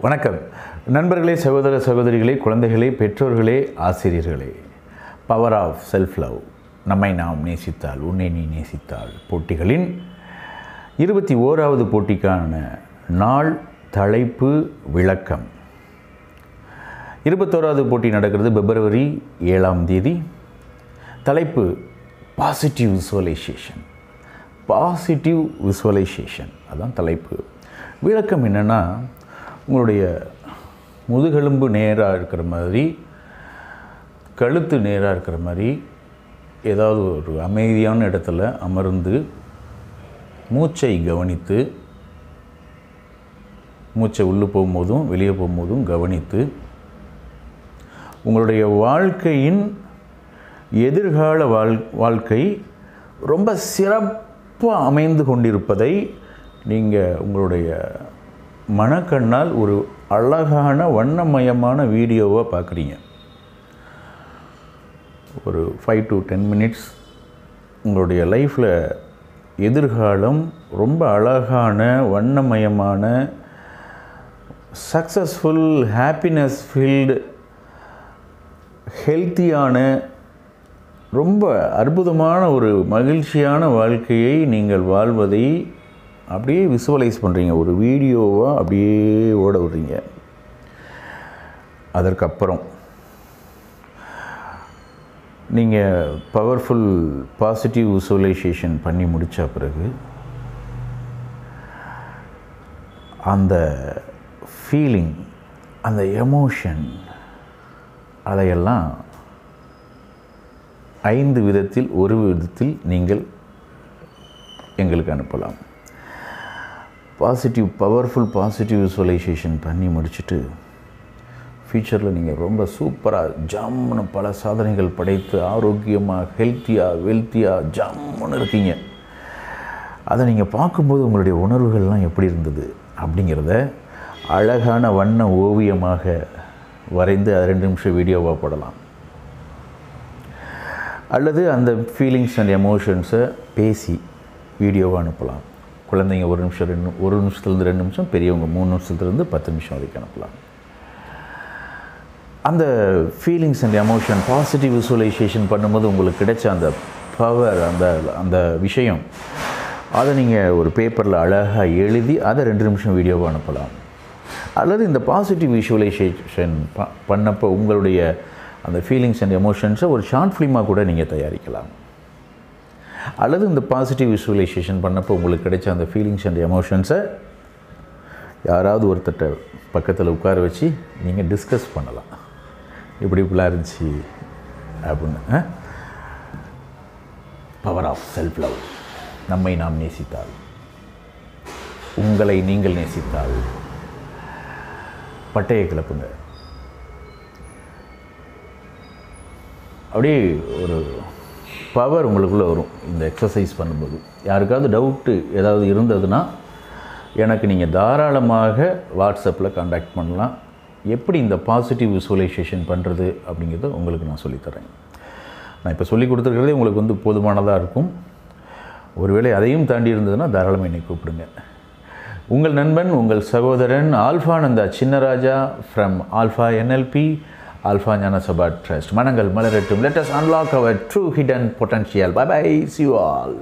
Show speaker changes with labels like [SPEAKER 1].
[SPEAKER 1] வணக்கம். நண்பர்களே சகோதர சகோதரிகளே குழந்தைகளே பெற்றோர்களே ஆசிரியர்களே. பவர் ஆஃப் செல்ஃப் லவ் நம்மை நாம் நேசித்தால் உன்னை நீ நேசித்தால் போட்டிகளின் இருபத்தி ஓராவது போட்டிக்கான நாள் தலைப்பு விளக்கம். இருபத்தோராவது போட்டி நடக்கிறது பிப்ரவரி ஏழாம் தேதி. தலைப்பு பாசிட்டிவ் விசுவலைசேஷன் பாசிட்டிவ் விசுவலைசேஷன் அதான் தலைப்பு. விளக்கம் என்னென்னா உங்களுடைய முதுகெலும்பு நேராக இருக்கிற மாதிரி கழுத்து நேராக இருக்கிற மாதிரி ஏதாவது ஒரு அமைதியான இடத்துல அமர்ந்து மூச்சை கவனித்து மூச்சை உள்ளே போகும்போதும் வெளியே போகும்போதும் கவனித்து உங்களுடைய வாழ்க்கையின் எதிர்கால வாழ் வாழ்க்கை ரொம்ப சிறப்பாக அமைந்து கொண்டிருப்பதை நீங்கள் உங்களுடைய மனக்கண்ணால் ஒரு அழகான வண்ணமயமான வீடியோவை பார்க்குறீங்க. ஒரு ஃபைவ் டு டென் மினிட்ஸ் உங்களுடைய லைஃப்பில் எதிர்காலம் ரொம்ப அழகான வண்ணமயமான சக்ஸஸ்ஃபுல் ஹாப்பினஸ் ஃபீல்டு ஹெல்த்தியான ரொம்ப அற்புதமான ஒரு மகிழ்ச்சியான வாழ்க்கையை நீங்கள் வாழ்வதை அப்படியே விசுவலைஸ் பண்ணுறீங்க ஒரு வீடியோவாக அப்படியே ஓட விடுறீங்க. அதற்கப்புறம் நீங்கள் பவர்ஃபுல் பாசிட்டிவ் விசுவலைசேஷன் பண்ணி முடித்த பிறகு அந்த ஃபீலிங் அந்த எமோஷன் அதையெல்லாம் ஐந்து விதத்தில் ஒரு விதத்தில் நீங்கள் எங்களுக்கு அனுப்பலாம். பாசிட்டிவ் பவர்ஃபுல் பாசிட்டிவ் விசுவலைசேஷன் பண்ணி முடிச்சுட்டு ஃப்யூச்சரில் நீங்கள் ரொம்ப சூப்பராக ஜம்முன்னு பல சாதனைகள் படைத்து ஆரோக்கியமாக ஹெல்த்தியாக வெல்த்தியாக ஜம்முன்னு இருக்கீங்க. அதை நீங்கள் பார்க்கும்போது உங்களுடைய உணர்வுகள்லாம் எப்படி இருந்தது அப்படிங்கிறத அழகான வண்ண ஓவியமாக வரைந்து அது ரெண்டு நிமிஷம் வீடியோவாக போடலாம். அல்லது அந்த ஃபீலிங்ஸ் அண்ட் எமோஷன்ஸை பேசி வீடியோவாக அனுப்பலாம். குழந்தைங்க ஒரு நிமிஷம் ரெண்டு ஒரு நிமிஷத்துலேருந்து ரெண்டு நிமிஷம் பெரியவங்க மூணு நிமிஷத்துலேருந்து பத்து நிமிஷம் வரைக்கும் அனுப்பலாம். அந்த feelings and emotion positive visualisation பண்ணும்போது உங்களுக்கு கிடைச்ச அந்த பவர் அந்த அந்த விஷயம் அதை நீங்கள் ஒரு பேப்பரில் அழகாக எழுதி அதை ரெண்டு நிமிஷம் வீடியோவாக அனுப்பலாம். அல்லது இந்த பாசிட்டிவ் விஷுவலைசேஷன் ப பண்ணப்போ உங்களுடைய அந்த ஃபீலிங்ஸ் அண்ட் எமோஷன்ஸை ஒரு ஷார்ட் ஃபிலிமாக கூட நீங்கள் தயாரிக்கலாம். அல்லது இந்த பாசிட்டிவ் விஷுவலைசேஷன் பண்ணப்போ உங்களுக்கு கிடைச்ச அந்த ஃபீலிங்ஸ் அண்ட் எமோஷன்ஸை யாராவது ஒருத்தட்ட பக்கத்தில் உட்கார வச்சு நீங்கள் டிஸ்கஸ் பண்ணலாம். இப்படி இப்படிலாம் இருந்துச்சு அப்படின்னு பவர் ஆஃப் செல்ஃப் லவ் நம்மை நாம் நேசித்தால். உங்களை நீங்கள் நேசித்தால். பட்டையை கிளப்புங்க. அப்படியே ஒரு பவர் உங்களுக்குள்ளே வரும். இந்த எக்ஸசைஸ் பண்ணும்போது. யாருக்காவது டவுட்டு ஏதாவது இருந்ததுன்னா எனக்கு நீங்கள் தாராளமாக வாட்ஸ்அப்பில் காண்டாக்ட் பண்ணலாம். எப்படி இந்த பாசிட்டிவ் விசுவலைசேஷன் பண்ணுறது அப்படிங்கிறத உங்களுக்கு நான் சொல்லித்தரேன். நான் இப்போ சொல்லி கொடுத்துருக்கிறதே உங்களுக்கு வந்து போதுமானதாக இருக்கும். ஒருவேளை அதையும் தாண்டி இருந்ததுன்னா தாராளமாக என்னை கூப்பிடுங்க. உங்கள் நண்பன் உங்கள் சகோதரன் Alphananda Chinnaraja from Alpha NLP Alpha Jnana Sabha Trust. Manangal Malaratum. Let us unlock our true hidden potential. Bye bye. See you all.